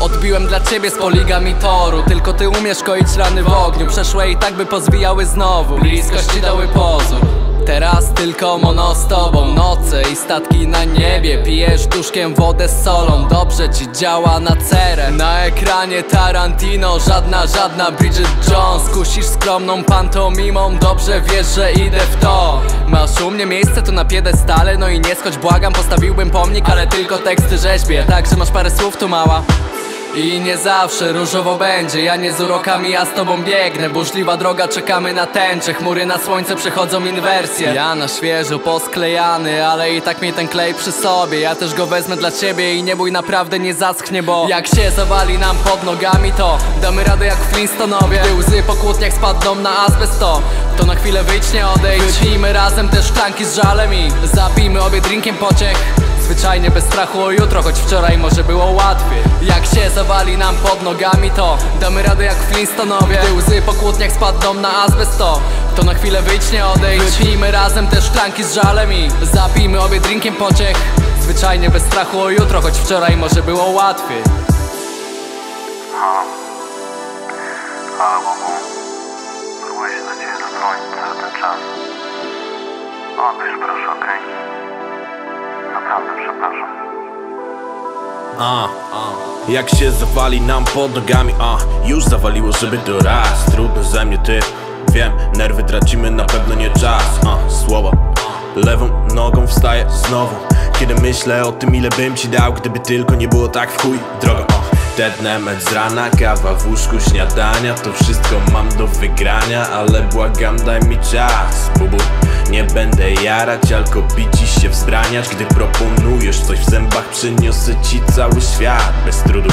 Odbiłem dla ciebie z poligami toru Tylko ty umiesz koić rany w ogniu. Przeszłe i tak by pozwijały znowu. Bliskości dały pozór Teraz tylko mono z tobą Noce i statki na niebie. Pijesz duszkiem wodę z solą Dobrze ci działa na cerę. Na ekranie Tarantino Żadna, żadna. Bridget Jones Kusisz skromną pantomimą. Dobrze wiesz, że idę w to. Masz u mnie miejsce tu na piedestale. No i nie schodź, błagam Postawiłbym pomnik, ale tylko teksty rzeźbię. Także masz parę słów tu mała i nie zawsze różowo będzie Ja nie z urokami, ja z tobą biegnę. Burzliwa droga, czekamy na tęczę Chmury na słońce przechodzą inwersję Ja na świeżo posklejany Ale i tak mi ten klej przy sobie. Ja też go wezmę dla ciebie I nie bój, naprawdę nie zaschnie Bo jak się zawali nam pod nogami To damy radę jak Flintstonowie Gdy łzy po kłótniach spadną na azbest To, na chwilę wyjdź, nie odejdź Wypijmy razem te szklanki z żalem I zabijmy obie drinkiem pociech Zwyczajnie bez strachu o jutro, choć wczoraj może było łatwiej. Jak się zawali nam pod nogami to Damy radę jak Flintstonowie Gdy łzy po kłótniach spadną na azbest to na chwilę wyjdź, nie odejdź. Wypijmy razem te szklanki z żalem i Zabijmy obie drinkiem pociech. Zwyczajnie bez strachu o jutro, choć wczoraj może było łatwiej. Halo Bogu, próbuję się do Ciebie zadzwonić cały ten czas. Odbierz proszę, okej? Naprawdę przepraszam. A, jak się zawali nam pod nogami, a już zawaliło, żeby to raz. Trudno ze mnie ty, wiem, nerwy tracimy, na pewno nie czas. A, słowa, lewą nogą wstaję znowu. Kiedy myślę o tym, ile bym ci dał, gdyby tylko nie było tak w chuj. Drogo. Tetnę mecz z rana, kawa w łóżku, śniadania. To wszystko mam do wygrania, ale błagam daj mi czas Bubu, nie będę jarać, alko bici się wzbraniać Gdy proponujesz coś w zębach, przyniosę ci cały świat. Bez trudu,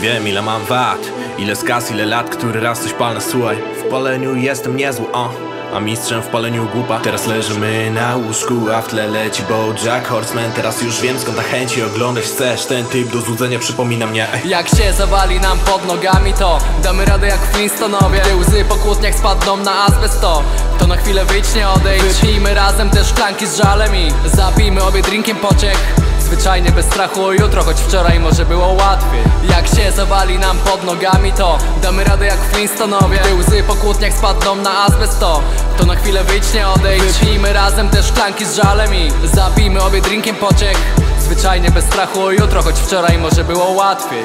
wiem ile mam wad Ile z kas, ile lat, który raz coś palne, słuchaj W paleniu jestem niezły, o. A mistrzem w paleniu głupa. Teraz leżymy na łóżku, a w tle leci Bojack Horseman. Teraz już wiem skąd ta chęci oglądać chcesz. Ten typ do złudzenia przypomina mnie Jak się zawali nam pod nogami to Damy radę jak Flintstonowie Gdy łzy po kłótniach spadną na azbest to To na chwilę wyjdź, nie odejdź Wypijmy razem te szklanki z żalem i Zabijmy obie drinkiem pociech Zwyczajnie bez strachu o jutro, choć wczoraj może było łatwiej. Jak się zawali nam pod nogami to Damy radę jak Flintstonowie Gdy łzy po kłótniach spadną na azbest to To na chwilę wyjdź, nie odejdź. Wypijmy razem te szklanki z żalem i Zabijmy obie drinkiem pociech Zwyczajnie bez strachu o jutro, choć wczoraj może było łatwiej